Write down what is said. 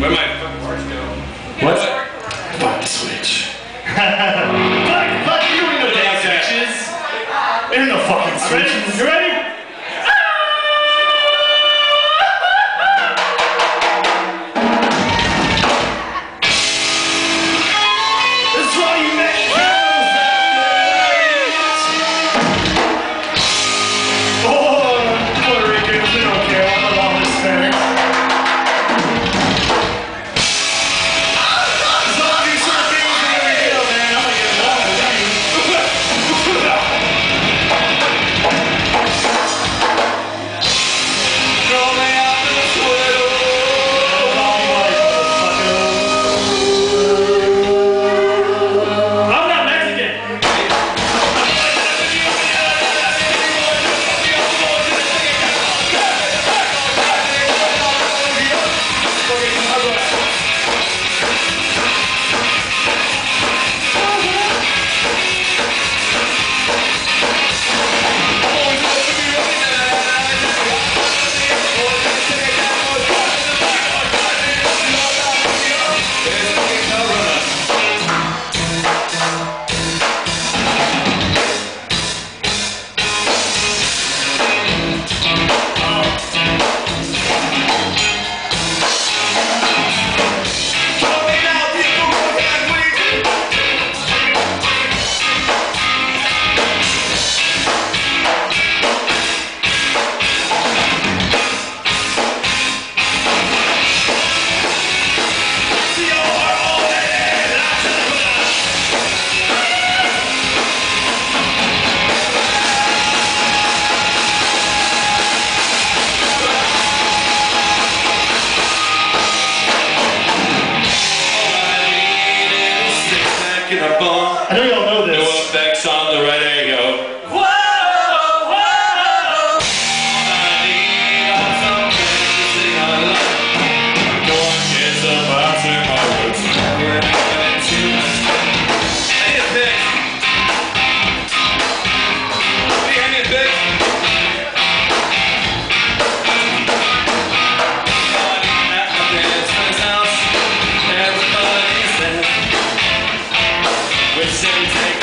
Where my fucking parts go? What? Fuck the switch. fuck, fuck you, in the damn switches. In the fucking switches. Same thing.